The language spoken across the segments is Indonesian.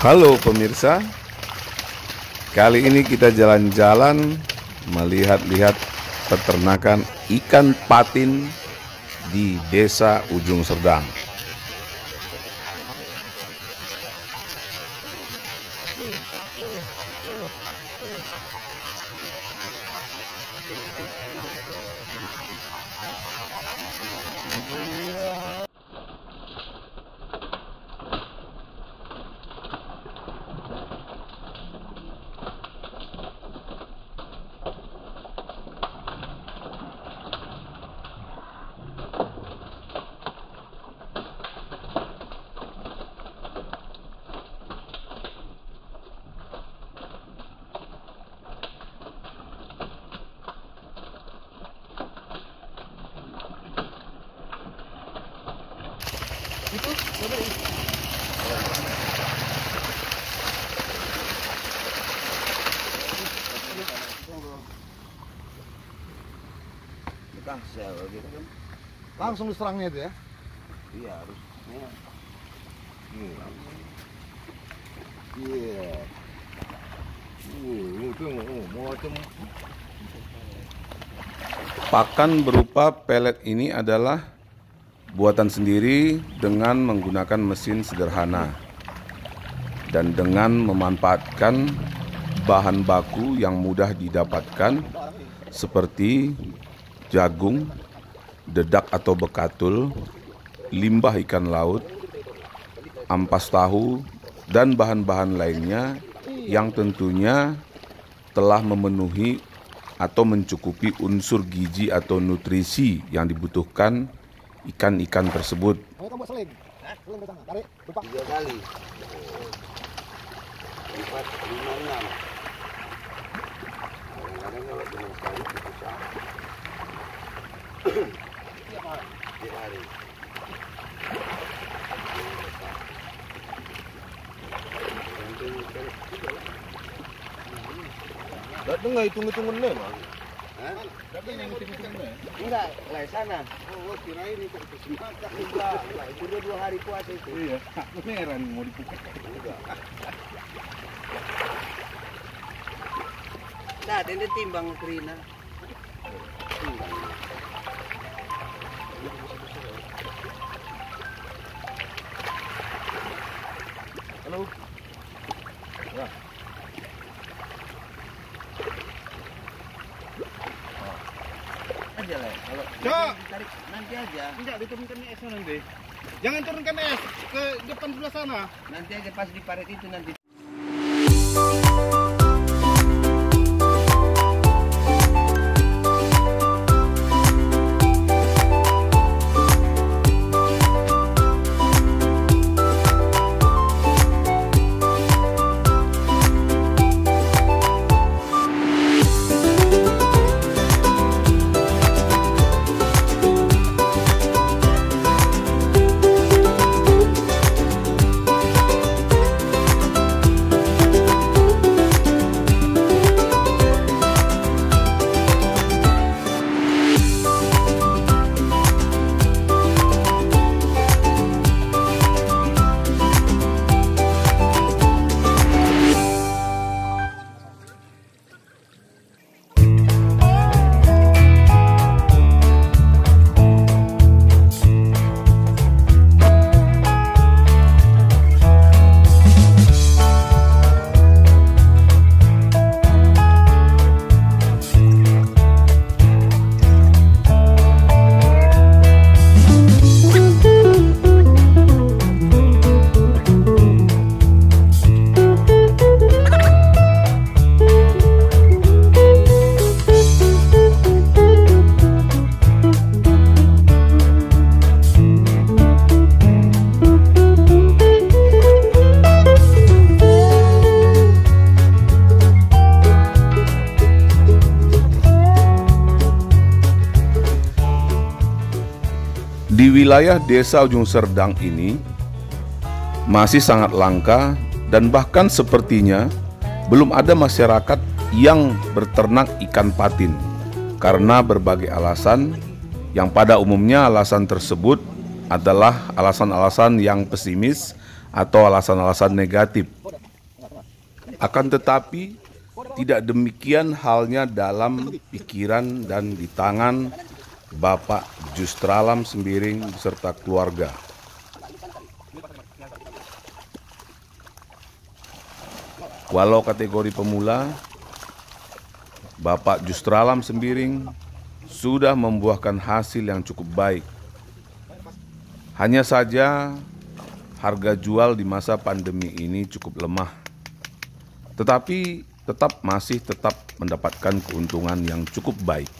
Halo pemirsa, kali ini kita jalan-jalan melihat-lihat peternakan ikan patin di Desa Ujung Serdang. Bukan sel gitu kan. Langsung diserangnya itu ya? Iya harusnya. Langsung. Iya. Uh, itu oh, macam Pakan berupa pelet ini adalah buatan sendiri dengan menggunakan mesin sederhana dan dengan memanfaatkan bahan baku yang mudah didapatkan seperti jagung, dedak atau bekatul, limbah ikan laut, ampas tahu, dan bahan-bahan lainnya yang tentunya telah memenuhi atau mencukupi unsur gizi atau nutrisi yang dibutuhkan ikan-ikan tersebut. Tiga kali. Empat, lima, enam. Kadang-kadang kalau sekali susah. Tiap hari. Tidak nggak hitung-hitungannya, Bang. Hah? Enggak, lah sana. Oh, kirain itu semata. Enggak, enggak. Itu dua hari puasa itu. Iya, beneran mau dibuka. Enggak. Nah, dia timbang. Timbang. Halo. Ya. Aja lah. Kalau Cok. tarik nanti aja. Enggak, diturunkan esnya nanti. Jangan turunkan es ke depan sebelah sana. Nanti aja pas di paret itu nanti. Wilayah Desa Ujung Serdang ini masih sangat langka dan bahkan sepertinya belum ada masyarakat yang berternak ikan patin karena berbagai alasan. Yang pada umumnya alasan tersebut adalah alasan-alasan yang pesimis atau alasan-alasan negatif. Akan tetapi, tidak demikian halnya dalam pikiran dan di tangan Bapak Justralam Sembiring beserta keluarga. Walau kategori pemula, Bapak Justralam Sembiring sudah membuahkan hasil yang cukup baik. Hanya saja harga jual di masa pandemi ini cukup lemah. Tetapi tetap masih tetap mendapatkan keuntungan yang cukup baik.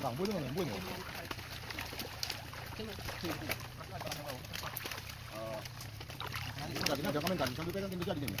nggak boleh nggak? Boleh eh, Jangan komentar, sambil pegang tinggi jadi nih.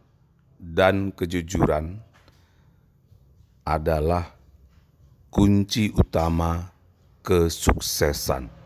dan kejujuran adalah kunci utama kesuksesan.